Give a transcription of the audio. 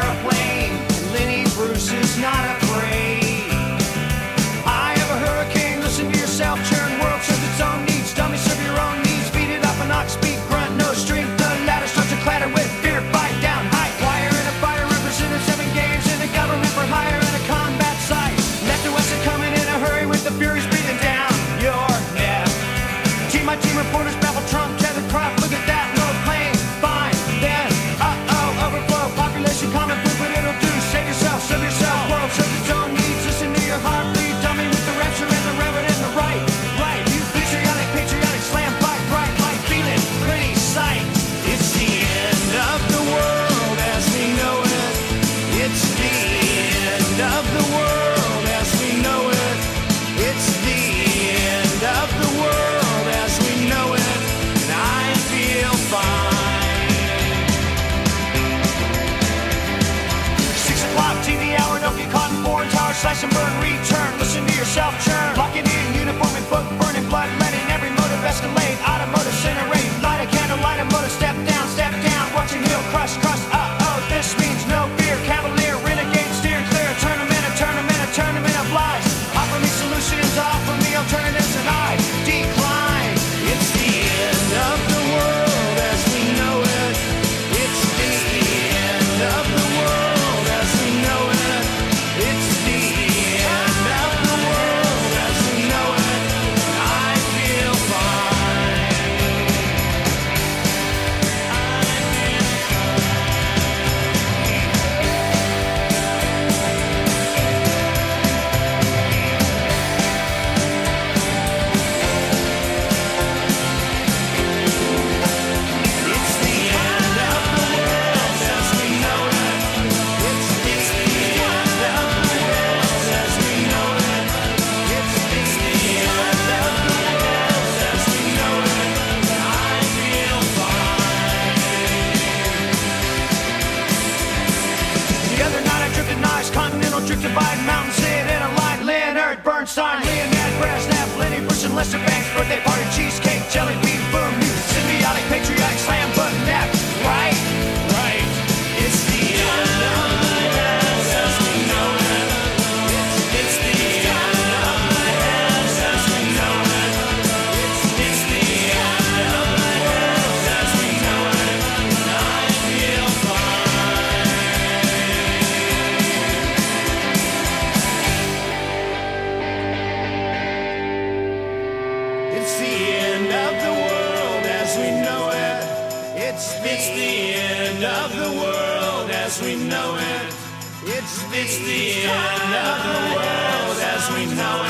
airplane. Lenny Bruce is not afraid. I have a hurricane. Listen to yourself. Churn world serves its own needs. Dummy serve your own needs. Beat it up and ox speed. Grunt no strength. The ladder starts to clatter with fear. Fight down high. Wire and a fire represented seven games in a government for hire and a combat site. Left to west is coming in a hurry with the furies breathing down your neck. Team by team reporters battle. slash and burn, return. Listen to yourself Turn. Biden, Mountain Sid, and a light Leonard Bernstein, Leonard Brasnap, Lenny Bruce, and Lester It's, it's the end of the world as we know it. It's, it's the end of the world as we know it.